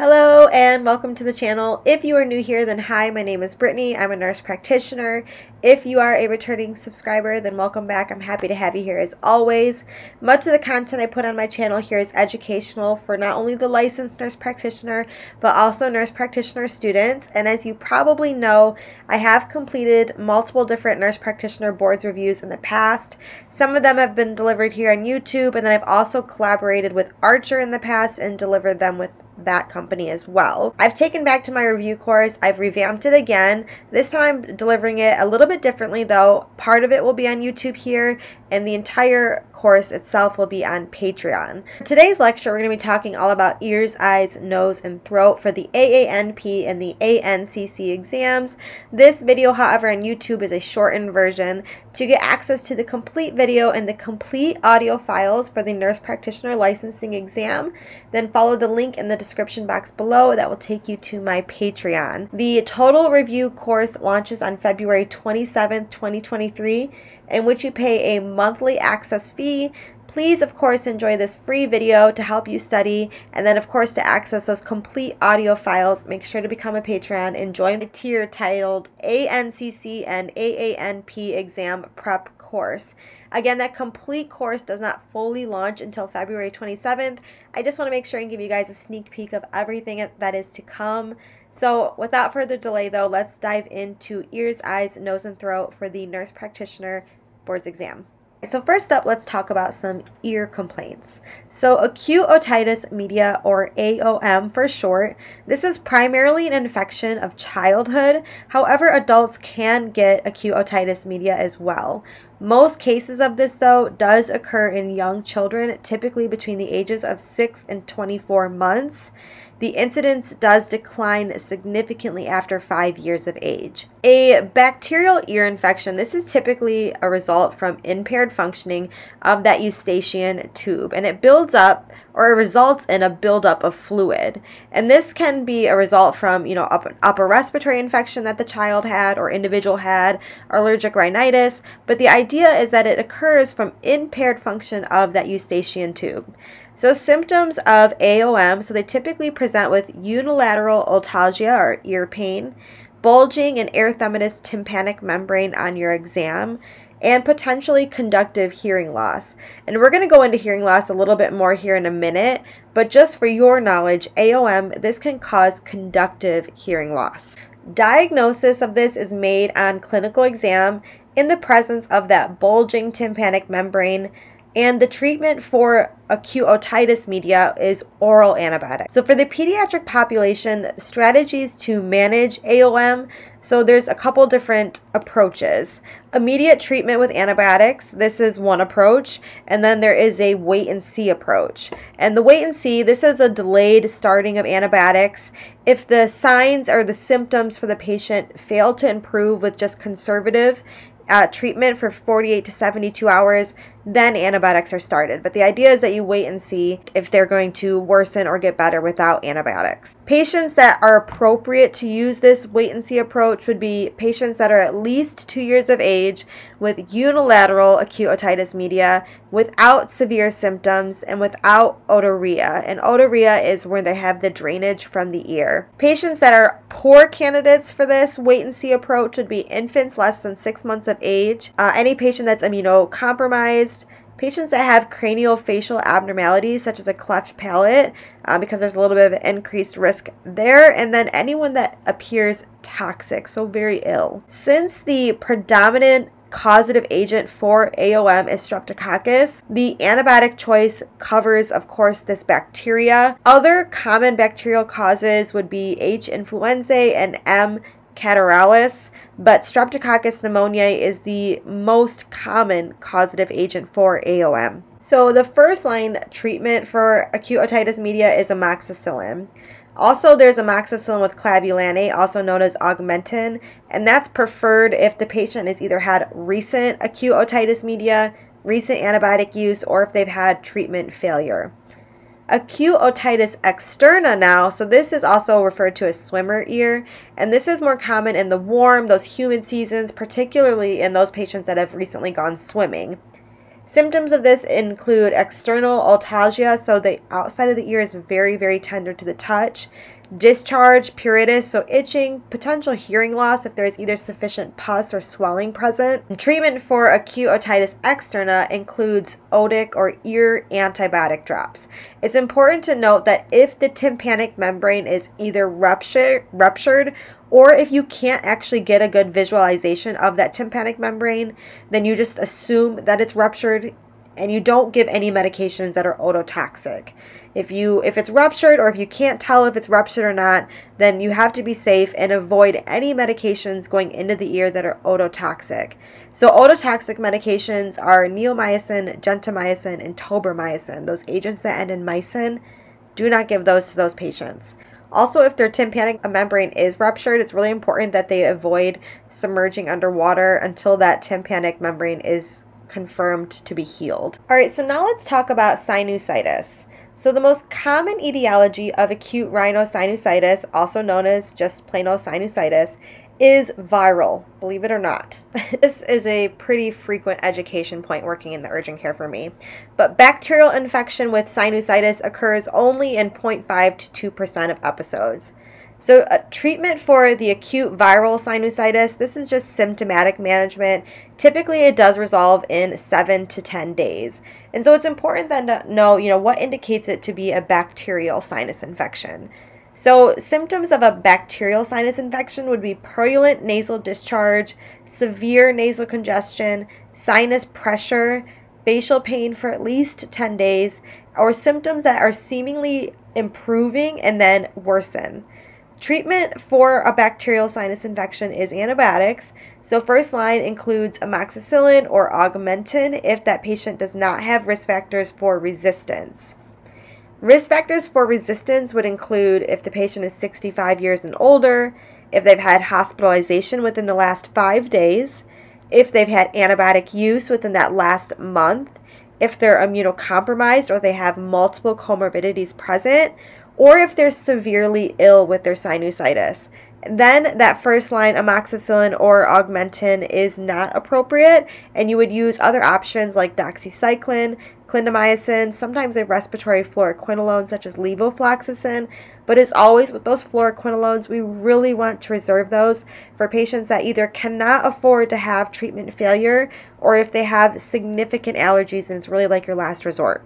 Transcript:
Hello and welcome to the channel. If you are new here, then hi, my name is Brittani. I'm a nurse practitioner. If you are a returning subscriber, then welcome back. I'm happy to have you here as always. Much of the content I put on my channel here is educational for not only the licensed nurse practitioner, but also nurse practitioner students. And as you probably know, I have completed multiple different nurse practitioner boards reviews in the past. Some of them have been delivered here on YouTube, and then I've also collaborated with Archer in the past and delivered them with that company as well. I've taken back to my review course, I've revamped it again. This time I'm delivering it a little bit differently though. Part of it will be on YouTube here, and the entire course itself will be on Patreon. today's lecture, we're going to be talking all about ears, eyes, nose, and throat for the AANP and the ANCC exams. This video, however, on YouTube is a shortened version. To get access to the complete video and the complete audio files for the nurse practitioner licensing exam, then follow the link in the description box below that will take you to my Patreon. The total review course launches on February 27th, 2023 in which you pay a monthly access fee. Please, of course, enjoy this free video to help you study. And then, of course, to access those complete audio files, make sure to become a Patreon and join the tier titled ANCC and AANP Exam Prep Course. Again, that complete course does not fully launch until February 27th. I just want to make sure and give you guys a sneak peek of everything that is to come. So, without further delay, though, let's dive into ears, eyes, nose, and throat for the nurse practitioner boards exam. So first up, let's talk about some ear complaints. So acute otitis media, or AOM for short, this is primarily an infection of childhood. However, adults can get acute otitis media as well. Most cases of this, though, does occur in young children, typically between the ages of 6 and 24 months the incidence does decline significantly after five years of age. A bacterial ear infection, this is typically a result from impaired functioning of that eustachian tube, and it builds up or it results in a buildup of fluid. And this can be a result from, you know, upper, upper respiratory infection that the child had or individual had, allergic rhinitis, but the idea is that it occurs from impaired function of that eustachian tube. So symptoms of AOM, so they typically present with unilateral otalgia or ear pain, bulging and erythematous tympanic membrane on your exam, and potentially conductive hearing loss. And we're going to go into hearing loss a little bit more here in a minute, but just for your knowledge, AOM, this can cause conductive hearing loss. Diagnosis of this is made on clinical exam in the presence of that bulging tympanic membrane, and the treatment for acute otitis media is oral antibiotics. So for the pediatric population, strategies to manage AOM, so there's a couple different approaches. Immediate treatment with antibiotics, this is one approach, and then there is a wait and see approach. And the wait and see, this is a delayed starting of antibiotics. If the signs or the symptoms for the patient fail to improve with just conservative uh, treatment for 48 to 72 hours, then antibiotics are started. But the idea is that you wait and see if they're going to worsen or get better without antibiotics. Patients that are appropriate to use this wait and see approach would be patients that are at least two years of age with unilateral acute otitis media without severe symptoms and without otorrhea. And otorrhea is where they have the drainage from the ear. Patients that are poor candidates for this wait and see approach would be infants less than six months of age, uh, any patient that's immunocompromised Patients that have craniofacial abnormalities, such as a cleft palate, uh, because there's a little bit of increased risk there, and then anyone that appears toxic, so very ill. Since the predominant causative agent for AOM is streptococcus. The antibiotic choice covers, of course, this bacteria. Other common bacterial causes would be H. influenzae and M. catarrhalis but Streptococcus pneumoniae is the most common causative agent for AOM. So the first line treatment for acute otitis media is amoxicillin. Also, there's amoxicillin with clavulanate, also known as augmentin, and that's preferred if the patient has either had recent acute otitis media, recent antibiotic use, or if they've had treatment failure acute otitis externa now. So this is also referred to as swimmer ear, and this is more common in the warm, those humid seasons, particularly in those patients that have recently gone swimming. Symptoms of this include external otalgia, so the outside of the ear is very, very tender to the touch. Discharge, pruritus, so itching, potential hearing loss if there is either sufficient pus or swelling present. And treatment for acute otitis externa includes otic or ear antibiotic drops. It's important to note that if the tympanic membrane is either ruptured, ruptured or if you can't actually get a good visualization of that tympanic membrane, then you just assume that it's ruptured and you don't give any medications that are ototoxic. If you if it's ruptured or if you can't tell if it's ruptured or not, then you have to be safe and avoid any medications going into the ear that are ototoxic. So ototoxic medications are neomycin, gentamicin, and tobramycin. Those agents that end in mycin, do not give those to those patients. Also, if their tympanic membrane is ruptured, it's really important that they avoid submerging underwater until that tympanic membrane is confirmed to be healed. All right, so now let's talk about sinusitis. So the most common etiology of acute rhinosinusitis, also known as just plain old sinusitis, is viral, believe it or not. this is a pretty frequent education point working in the urgent care for me. But bacterial infection with sinusitis occurs only in 0.5 to 2% of episodes. So, uh, treatment for the acute viral sinusitis, this is just symptomatic management. Typically, it does resolve in 7 to 10 days. And so, it's important then to know, you know, what indicates it to be a bacterial sinus infection. So, symptoms of a bacterial sinus infection would be purulent nasal discharge, severe nasal congestion, sinus pressure, facial pain for at least 10 days, or symptoms that are seemingly improving and then worsen. Treatment for a bacterial sinus infection is antibiotics. So, first line includes amoxicillin or augmentin if that patient does not have risk factors for resistance. Risk factors for resistance would include if the patient is 65 years and older, if they've had hospitalization within the last five days, if they've had antibiotic use within that last month, if they're immunocompromised or they have multiple comorbidities present, or if they're severely ill with their sinusitis. Then that first line amoxicillin or augmentin is not appropriate, and you would use other options like doxycycline, clindamycin, sometimes a respiratory fluoroquinolone such as levofloxacin. But as always, with those fluoroquinolones, we really want to reserve those for patients that either cannot afford to have treatment failure or if they have significant allergies and it's really like your last resort.